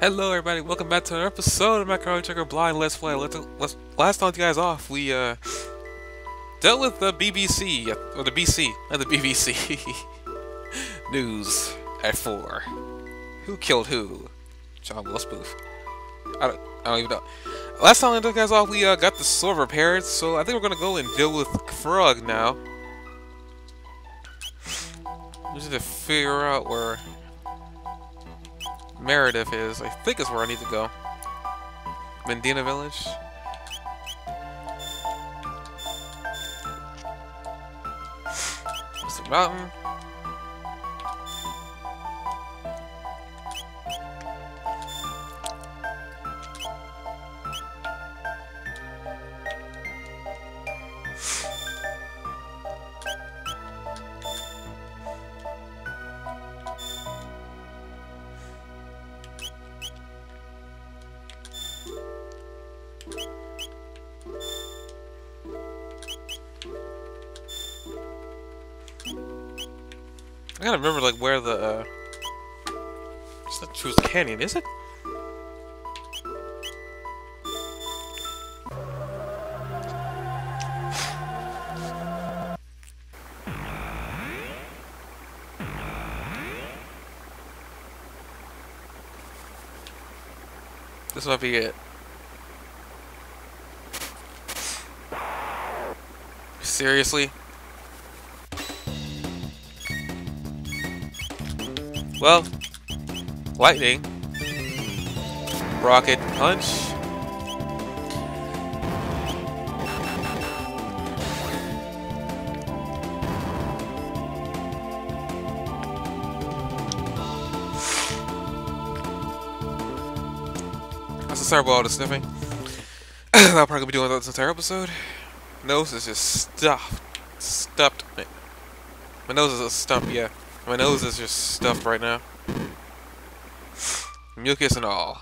Hello everybody, welcome back to another episode of Macaroni Checker Blind Let's Play. Let's, let's, last time you guys off, we uh, dealt with the BBC, or the BC, not the BBC, news at 4. Who killed who? John Will Spoof. I don't, I don't even know. Last time I took guys off, we uh, got the sword repaired, so I think we're gonna go and deal with Frog now. We just need to figure out where Meredith is. I think is where I need to go. Medina Village. Mystic Mountain. I gotta remember like where the uh it's not Truth Canyon, is it? This might be it. Seriously? Well, lightning, rocket punch. That's the terrible all the sniffing. I'll probably be doing that this entire episode. Nose is just stuffed. Stuffed. My nose is stuffed, yeah. My nose is just stuffed right now. Mucus and all.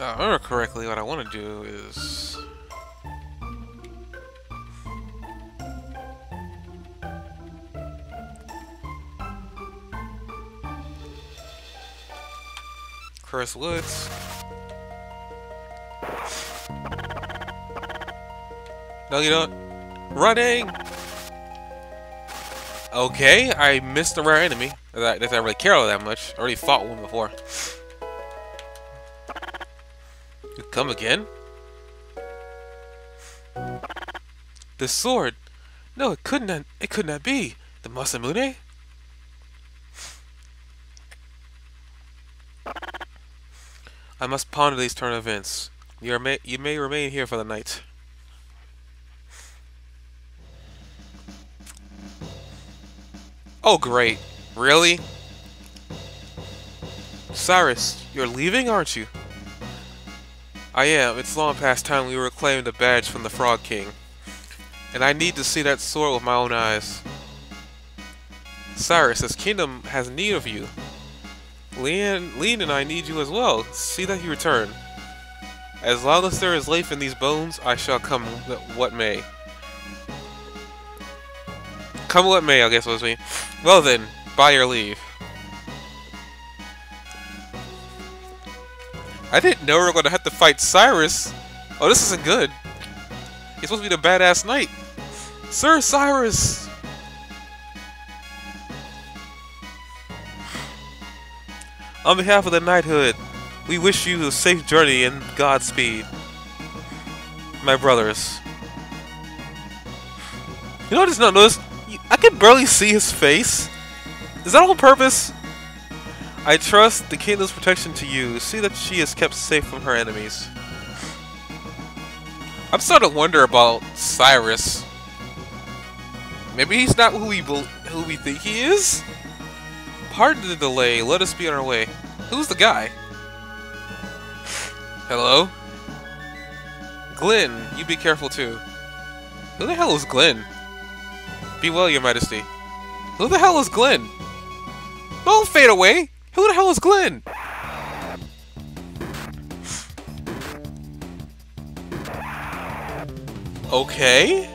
Now, I remember correctly, what I want to do is... Cursed Woods. No, you don't. Running! Okay, I missed a rare enemy. That, that I really care about that much. I already fought one before. You come again? The sword! No, it could not. It could not be the Masamune. I must ponder these turn events. You, are may, you may remain here for the night. Oh, great. Really? Cyrus, you're leaving, aren't you? I am. It's long past time we reclaimed the badge from the Frog King. And I need to see that sword with my own eyes. Cyrus, this kingdom has need of you. Leene, Leene and I need you as well. See that you return. As long as there is life in these bones, I shall come what may. Come what may, I guess was me. Well then, by your leave. I didn't know we were going to have to fight Cyrus. Oh, this isn't good. He's supposed to be the badass knight. Sir Cyrus! On behalf of the knighthood, we wish you a safe journey and Godspeed. My brothers. You know what I just not noticed? I can barely see his face. Is that on purpose? I trust the kingdom's protection to you. See that she is kept safe from her enemies. I'm starting to wonder about Cyrus. Maybe he's not who we who we think he is. Pardon the delay. Let us be on our way. Who's the guy? Hello? Glenn, you be careful too. Who the hell is Glenn? Be well, your majesty. Who the hell is Glenn? Don't fade away! Who the hell is Glenn? Okay.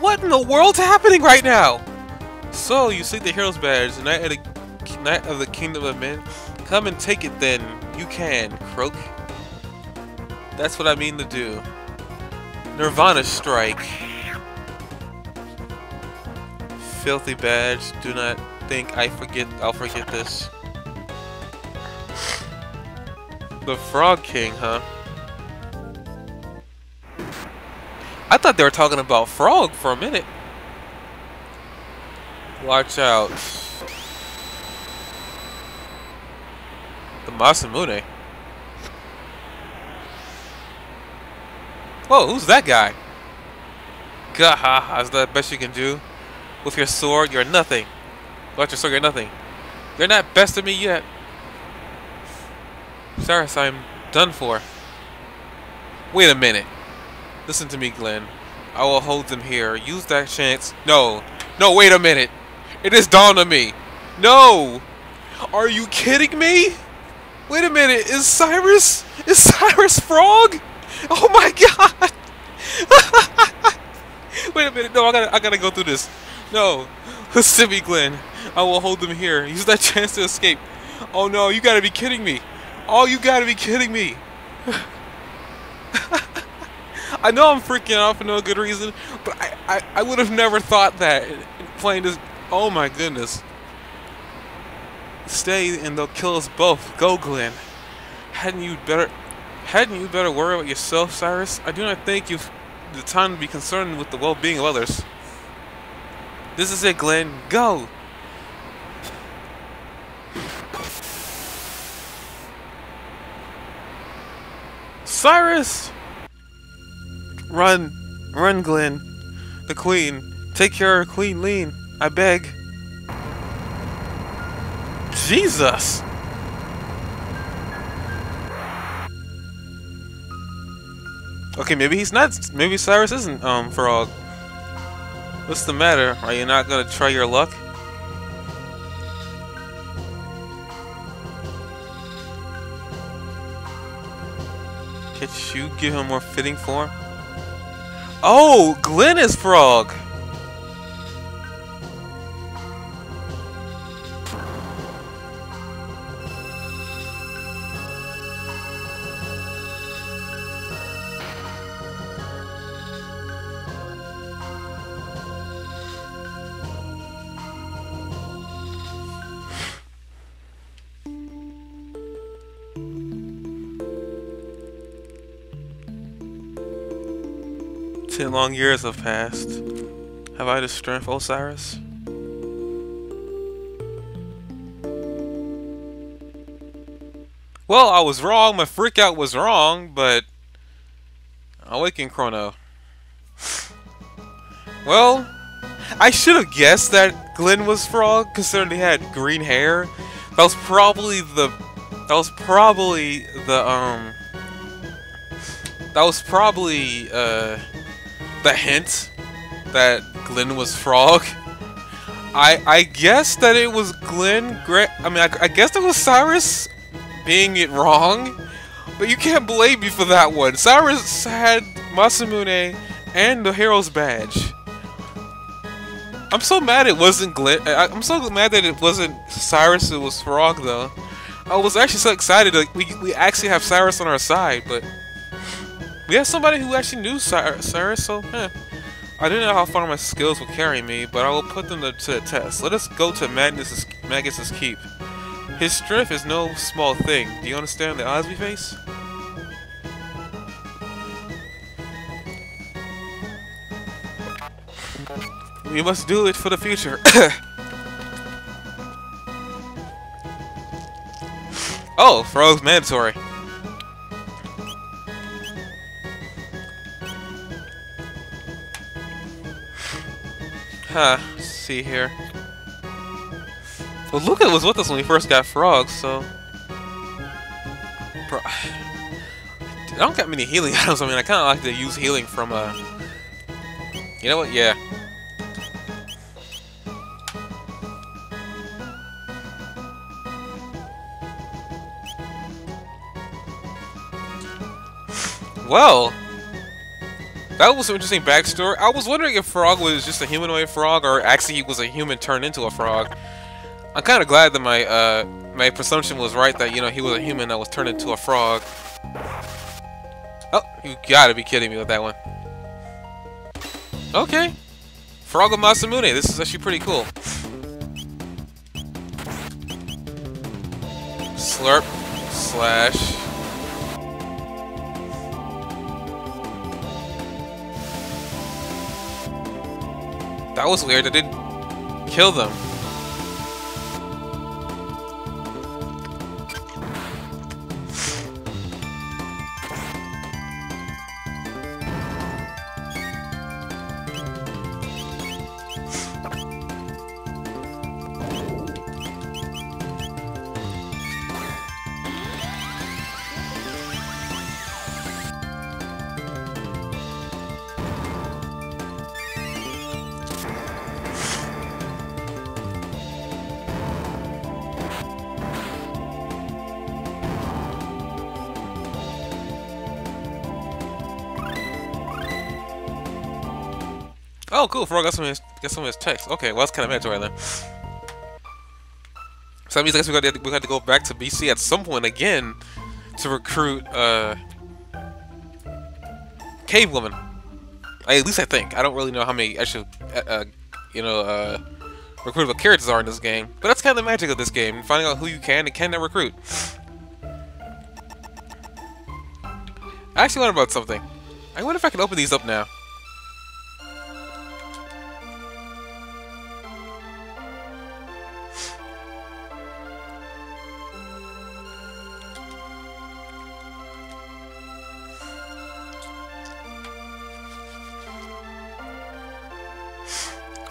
What in the world's happening right now? So, you seek the hero's badge, the, knight of the kingdom of men? Come and take it then, you can, croak. That's what I mean to do. Nirvana Strike. Filthy badge. Do not think I forget. I'll forget this. The Frog King, huh? I thought they were talking about Frog for a minute. Watch out. The Masamune. Whoa, who's that guy? Gaha, is that the best you can do? With your sword, you're nothing. Without your sword, you're nothing. You're not best of me yet. Cyrus, I'm done for. Wait a minute. Listen to me, Glenn. I will hold them here. Use that chance. No. No, wait a minute. It is dawned on me. No! Are you kidding me? Wait a minute. Is Cyrus... Is Cyrus Frog? Oh my god! wait a minute. No, I gotta, I gotta go through this. No. To Glenn. I will hold them here. Use that chance to escape. Oh no, you gotta be kidding me. Oh, you gotta be kidding me. I know I'm freaking out for no good reason, but I, I, I would have never thought that playing this. Oh my goodness. Stay and they'll kill us both. Go, Glenn. Hadn't you better, hadn't you better worry about yourself, Cyrus? I do not think you've the time to be concerned with the well-being of others. This is it, Glenn. Go. Cyrus! Run! Run, Glenn! The Queen! Take care of Queen Leene. I beg! Jesus! Okay, maybe he's not. Maybe Cyrus isn't, um, Frog. What's the matter? Are you not gonna try your luck? Could you give him more fitting form? Oh, Glenn is Frog! Ten long years have passed. Have I the strength, Osiris? Well, I was wrong. My freakout was wrong, but... Awaken Chrono. Well, I should have guessed that Glenn was Frog, considering he had green hair. That was probably the... That was probably the, um... That was probably, uh the hint that Glenn was Frog. I I guess that it was Glenn. I mean, I, I guess it was Cyrus being it wrong, but you can't blame me for that one. Cyrus had Masamune and the hero's badge. I'm so mad it wasn't Glenn. I, am so mad that it wasn't Cyrus. It was Frog though. I was actually so excited. Like we we actually have Cyrus on our side, but we have somebody who actually knew Cyrus, so eh. I didn't know how far my skills would carry me, but I will put them to, to the test. Let us go to Magus's, keep. His strength is no small thing. Do you understand the odds we face? We must do it for the future. oh, Frog's mandatory. Huh, see here. Well, Lucca was with us when we first got frogs, so... Bro, I don't got many healing items. I mean, I kind of like to use healing from, uh... You know what? Yeah. Well... That was some interesting backstory. I was wondering if Frog was just a humanoid frog, or actually he was a human turned into a frog. I'm kind of glad that my uh, my presumption was right that you know he was a human that was turned into a frog. Oh, you gotta be kidding me with that one. Okay, Frog of Masamune. This is actually pretty cool. Slurp slash. That was weird. I didn't kill them. Oh, cool. Frog got some of his, got some of his text. Okay, well, that's kind of mandatory then. So that means I guess we got to, we got to go back to BC at some point again to recruit uh, Cave Woman. At least I think. I don't really know how many actual, uh, uh, you know, uh, recruitable characters are in this game. But that's kind of the magic of this game, finding out who you can and cannot recruit. I actually wonder about something. I wonder if I can open these up now.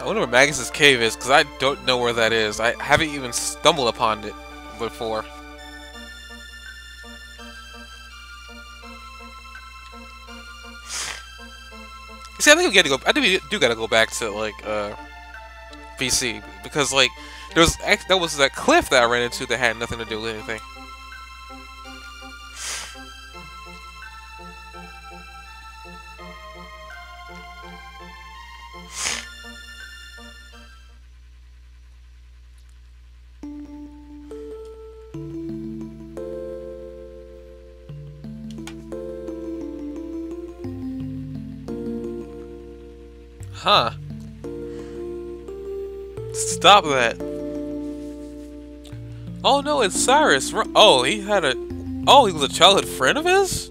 Wonder where Magus's cave is, because I don't know where that is. I haven't even stumbled upon it before. See, I think we gotta go. I think we do gotta go back to like uh, BC because like there was that was that cliff that I ran into that had nothing to do with anything. Huh. Stop that. Oh no, it's Cyrus. Oh, he had a... Oh, he was a childhood friend of his?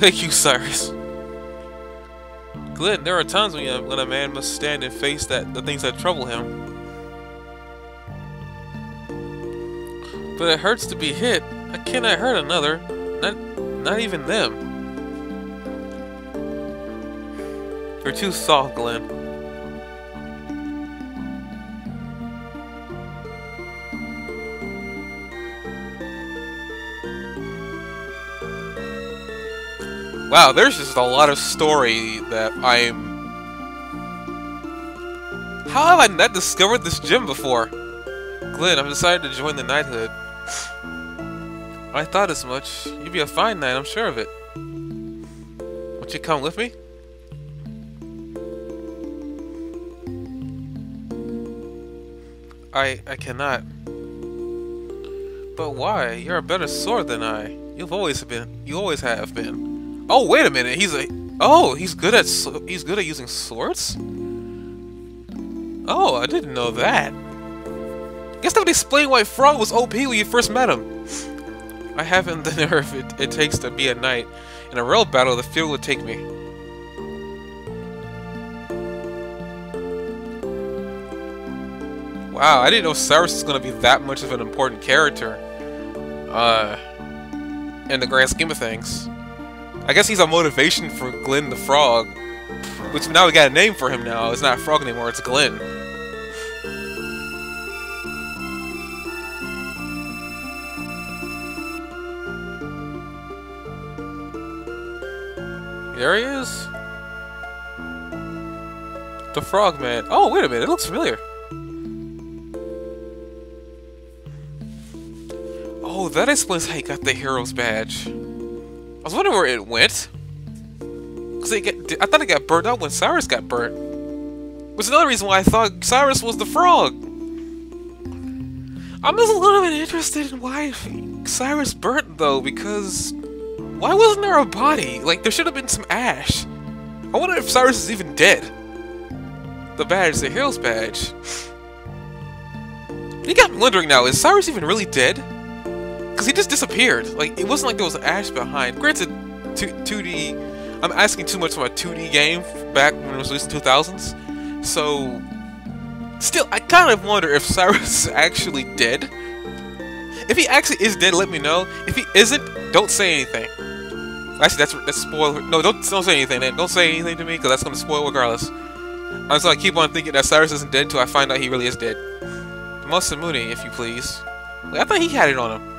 Thank you, Cyrus. Glenn, there are times when, you, when a man must stand and face that the things that trouble him. But it hurts to be hit. I cannot hurt another. Not, not even them. You're too soft, Glenn. Wow, there's just a lot of story that I'm... How have I not discovered this gym before? Glenn, I've decided to join the Knighthood. I thought as much. You'd be a fine knight, I'm sure of it. Won't you come with me? I I cannot. But why? You're a better sword than I. You've always been. You always have been. Oh, wait a minute. He's a. Oh, he's good at he's good at using swords. Oh, I didn't know that. Guess that would explain why Frog was OP when you first met him. I haven't the nerve it, it takes to be a knight. In a real battle, the field would take me. Wow, I didn't know Cyrus was going to be that much of an important character. Uh, in the grand scheme of things. I guess he's a motivation for Glenn the Frog. Which now we got a name for him now. It's not Frog anymore, it's Glenn. There he is. The Frogman. Oh, wait a minute, it looks familiar. That explains how he got the hero's badge. I was wondering where it went. Cause I thought it got burned out when Cyrus got burnt. Which another reason why I thought Cyrus was the frog. I'm just a little bit interested in why Cyrus burnt though, because why wasn't there a body? Like there should have been some ash. I wonder if Cyrus is even dead. The badge, the Heroes badge. You got me wondering now, is Cyrus even really dead? Because he just disappeared. Like, it wasn't like there was ash behind. Granted, 2D... I'm asking too much from a 2D game back when it was released in 2000s. So... Still, I kind of wonder if Cyrus is actually dead. If he actually is dead, let me know. If he isn't, don't say anything. Actually, that's that's spoiler. No, don't don't say anything. Then don't say anything to me because that's gonna spoil regardless. I'm just gonna keep on thinking that Cyrus isn't dead until I find out he really is dead. Masamune, if you please. Wait, I thought he had it on him.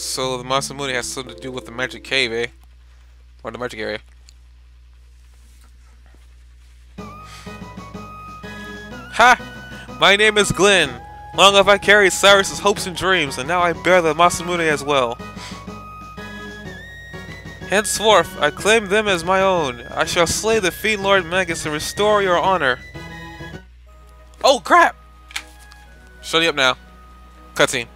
So the Masamune has something to do with the magic cave, eh? Or the magic area. Ha! My name is Glenn. Long have I carried Cyrus's hopes and dreams, and now I bear the Masamune as well. Henceforth, I claim them as my own. I shall slay the Fiend Lord Magus and restore your honor. Oh, crap! Shut up now. Cutscene.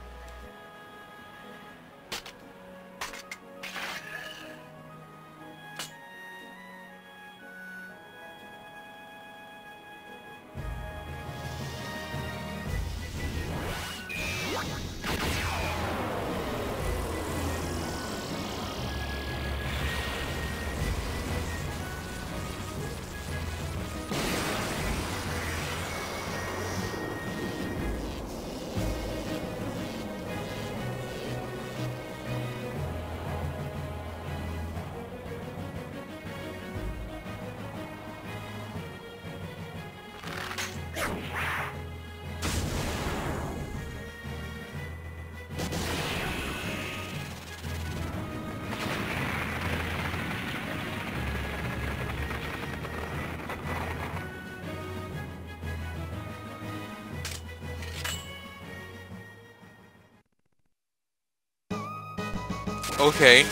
Okay.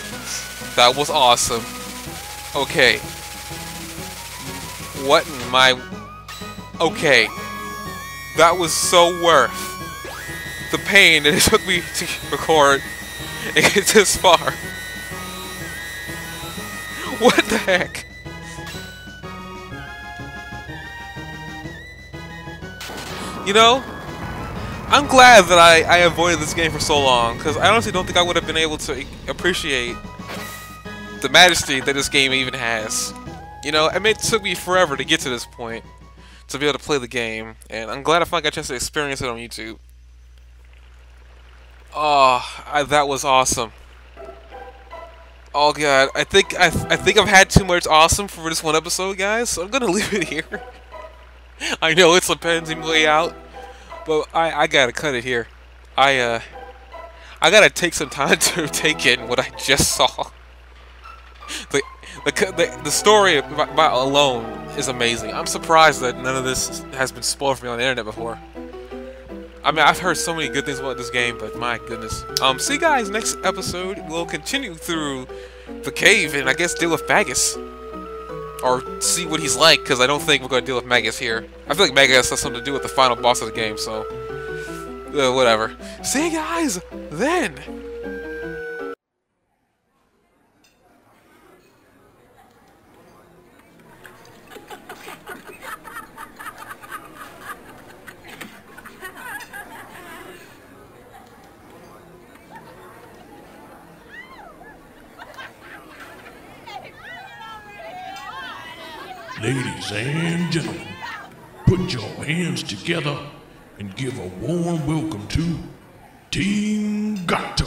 That was awesome. Okay. What in my... Okay. That was so worth the pain that it took me to record and get this far. What the heck? You know, I'm glad that I, I avoided this game for so long, because I honestly don't think I would have been able to appreciate the majesty that this game even has. You know, I mean, it took me forever to get to this point, to be able to play the game, and I'm glad I finally got a chance to experience it on YouTube. Oh, I, that was awesome. Oh god, I think I, I think I've had too much awesome for this one episode, guys. So I'm gonna leave it here. I know it's a pending way out, but I, I gotta cut it here. I, uh, I gotta take some time to take in what I just saw. The, the, the, the story alone is amazing. I'm surprised that none of this has been spoiled for me on the internet before. I mean, I've heard so many good things about this game, but my goodness. Um, see you guys next episode. We'll continue through the cave and I guess deal with Magus or see what he's like, because I don't think we're going to deal with Magus here. I feel like Magus has something to do with the final boss of the game, so... Uh, whatever. See you guys then! Ladies and gentlemen, put your hands together and give a warm welcome to Team Gato.